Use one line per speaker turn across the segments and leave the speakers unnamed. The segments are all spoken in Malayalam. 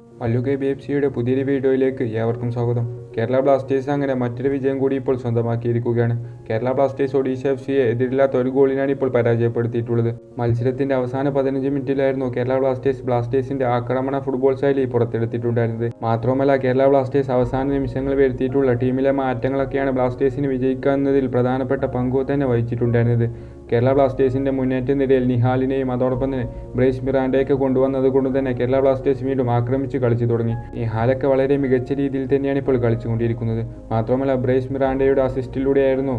മല്ലു കെ ബി എഫ് സിയുടെ പുതിയൊരു വീഡിയോയിലേക്ക് ഏവർക്കും സ്വാഗതം. കേരള ബ്ലാസ്റ്റേഴ്സ് അങ്ങനെ മറ്റൊരു വിജയം കൂടി ഇപ്പോൾ സ്വന്തമാക്കിയിരിക്കുകയാണ്. കേരള ബ്ലാസ്റ്റേഴ്സ് ഒഡീഷ എഫ് സിയെ എതിരില്ലാത്ത ഒരു ഗോളിനാണ് ഇപ്പോൾ പരാജയപ്പെടുത്തിയിട്ടുള്ളത്. മത്സരത്തിന്റെ അവസാന പതിനഞ്ച് മിനിറ്റിലായിരുന്നു കേരള ബ്ലാസ്റ്റേഴ്സ് ബ്ലാസ്റ്റേഴ്സിന്റെ ആക്രമണ ഫുട്ബോൾ ശൈലി പുറത്തെടുത്തിട്ടുണ്ടായിരുന്നത്. മാത്രമല്ല കേരള ബ്ലാസ്റ്റേഴ്സ് അവസാന നിമിഷങ്ങൾ വരുത്തിയിട്ടുള്ള ടീമിലെ മാറ്റങ്ങളൊക്കെയാണ് ബ്ലാസ്റ്റേഴ്സിന് വിജയിക്കുന്നതിൽ പ്രധാനപ്പെട്ട പങ്കു തന്നെ വഹിച്ചിട്ടുണ്ടായിരുന്നത്. കേരള ബ്ലാസ്റ്റേഴ്സിന്റെ മുന്നേറ്റ നിരയിൽ നിഹാലിനെയും അതോടൊപ്പം തന്നെ ബ്രേസ് മിറാൻഡയൊക്കെ കൊണ്ടുവന്നത് കൊണ്ട് തന്നെ കേരള ബ്ലാസ്റ്റേഴ്സ് വീണ്ടും ആക്രമിച്ച് കളിച്ചു തുടങ്ങി. നിഹാലൊക്കെ വളരെ മികച്ച രീതിയിൽ തന്നെയാണ് ഇപ്പോൾ കളിച്ചുകൊണ്ടിരിക്കുന്നത് മാത്രമല്ല ബ്രേസ് മിറാണ്ടയുടെ അസിസ്റ്റിലൂടെയായിരുന്നു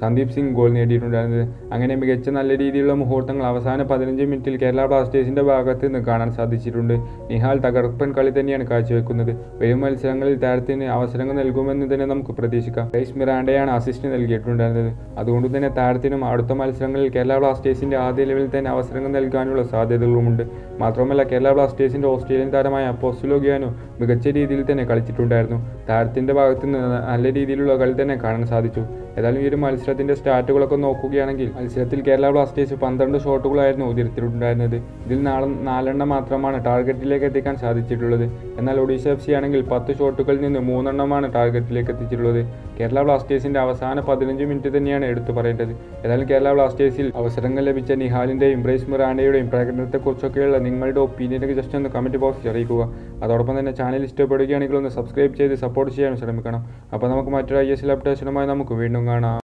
സന്ദീപ് സിംഗ് ഗോൾ നേടിയിട്ടുണ്ടായിരുന്നത്. അങ്ങനെ മികച്ച നല്ല രീതിയിലുള്ള മുഹൂർത്തങ്ങൾ അവസാന പതിനഞ്ച് മിനിറ്റിൽ കേരള ബ്ലാസ്റ്റേഴ്സിന്റെ ഭാഗത്ത് നിന്ന് കാണാൻ സാധിച്ചിട്ടുണ്ട്. നിഹാൽ തകർപ്പൻ കളി തന്നെയാണ് കാഴ്ചവെക്കുന്നത്. വരും മത്സരങ്ങളിൽ താരത്തിന് അവസരങ്ങൾ നൽകുമെന്ന് തന്നെ നമുക്ക് പ്രതീക്ഷിക്കാം. റൈസ് മിറാണ്ടയാണ് അസിസ്റ്റ് നൽകിയിട്ടുണ്ടായിരുന്നത്. അതുകൊണ്ട് തന്നെ താരത്തിനും അടുത്ത മത്സരങ്ങളിൽ കേരള ബ്ലാസ്റ്റേഴ്സിന്റെ ആദ്യ ലെവലിൽ തന്നെ അവസരങ്ങൾ നൽകാനുള്ള സാധ്യതകളുമുണ്ട്. മാത്രമല്ല കേരള ബ്ലാസ്റ്റേഴ്സിന്റെ ഓസ്ട്രേലിയൻ താരമായ പോസ്റ്റുലോ ഗ്യാനോ മികച്ച രീതിയിൽ തന്നെ കളിച്ചിട്ടുണ്ടായിരുന്നു. താരത്തിന്റെ ഭാഗത്ത് നിന്ന് നല്ല രീതിയിലുള്ള കളി തന്നെ കാണാൻ സാധിച്ചു. ഏതായാലും ഈ ഒരു മത്സരത്തിന്റെ സ്റ്റാറ്റുകളൊക്കെ നോക്കുകയാണെങ്കിൽ മത്സരത്തിൽ കേരള ബ്ലാസ്റ്റേഴ്സ് പന്ത്രണ്ട് ഷോട്ടുകളായിരുന്നു ഉതിർത്തിട്ടുണ്ടായിരുന്നത് ഇതിൽ നാളെ നാലെണ്ണം മാത്രമാണ് ടാർഗറ്റിലേക്ക് എത്തിക്കാൻ സാധിച്ചിട്ടുള്ളത്. എന്നാൽ ഒഡീഷ എഫ് സി ആണെങ്കിൽ പത്ത് ഷോട്ടുകളിൽ നിന്ന് മൂന്നെണ്ണമാണ് ടാർഗറ്റിലേക്ക് എത്തിച്ചിട്ടുള്ളത്. കേരള ബ്ലാസ്റ്റേഴ്സിന്റെ അവസാന പതിനഞ്ച് മിനിറ്റ് തന്നെയാണ് എടുത്തു പറയേണ്ടത്. ഏതായാലും കേരള ബ്ലാസ്റ്റേഴ്സിൽ അവസരങ്ങൾ ലഭിച്ച നിഹാലിന്റെയും ബ്രേസ് മിറാണ്ടയുടെയും പ്രകടനത്തെക്കുറിച്ചൊക്കെയുള്ള നിങ്ങളുടെ ഒപ്പീനിയനൊക്കെ ജസ്റ്റ് ഒന്ന് കമന്റ് ബോക്സിൽ അറിയിക്കുക. അതോടൊപ്പം തന്നെ ചാനൽ ഇഷ്ടപ്പെടുകയാണെങ്കിൽ ഒന്ന് സബ്സ്ക്രൈബ് ചെയ്ത് സപ്പോർട്ട് ചെയ്യാൻ ശ്രമിക്കണം. അപ്പോൾ നമുക്ക് മറ്റൊരു ഐ എസ് എൽ അപ്ഡേഷനുമായി നമുക്ക് വീണ്ടും കാണാം.